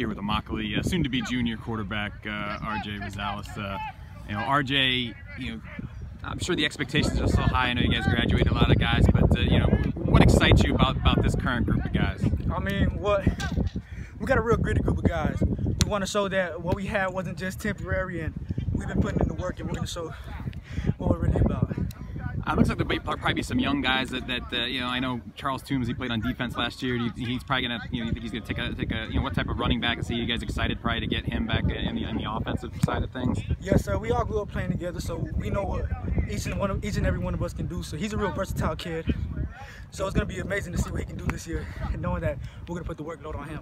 here with Immokalee, uh, soon-to-be junior quarterback uh, RJ Rosales. Uh, you know, RJ, you know, I'm sure the expectations are so high. I know you guys graduated a lot of guys, but uh, you know, what excites you about about this current group of guys? I mean, what we got a real gritty group of guys. We want to show that what we had wasn't just temporary, and we've been putting in the work, and we're going to show what we're really about. Uh, looks like there'll probably be some young guys that, that uh, you know. I know Charles Toombs. He played on defense last year. He, he's probably gonna, you know, you think he's gonna take a take a, you know, what type of running back? Is he? You guys excited probably to get him back in the, in the offensive side of things? Yes, sir. We all grew up playing together, so we know what each and one of each and every one of us can do. So he's a real versatile kid. So it's gonna be amazing to see what he can do this year, and knowing that we're gonna put the workload on him.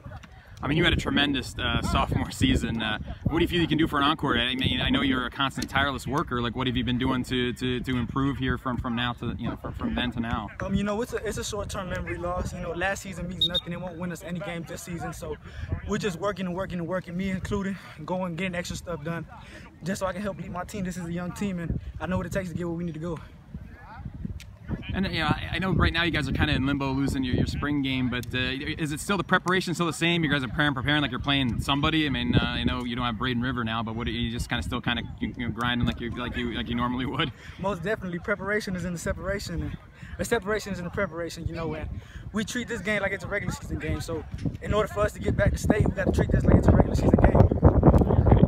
I mean, you had a tremendous uh, sophomore season. Uh, what do you feel you can do for an encore? I mean, I know you're a constant, tireless worker. Like, what have you been doing to, to, to improve here from, from now to you know from, from then to now? Um, you know, it's a it's a short-term memory loss. You know, last season means nothing. It won't win us any games this season. So we're just working and working and working, me included, going getting extra stuff done, just so I can help lead my team. This is a young team, and I know what it takes to get where we need to go. And you know, I know right now you guys are kind of in limbo, losing your, your spring game. But uh, is it still the preparation still the same? You guys are preparing, preparing like you're playing somebody. I mean, uh, I know you don't have Braden River now, but what are you just kind of still kind of you know, grinding like you like you like you normally would? Most definitely, preparation is in the separation. The separation is in the preparation. You know, and we treat this game like it's a regular season game. So, in order for us to get back to state, we got to treat this like it's a regular season game.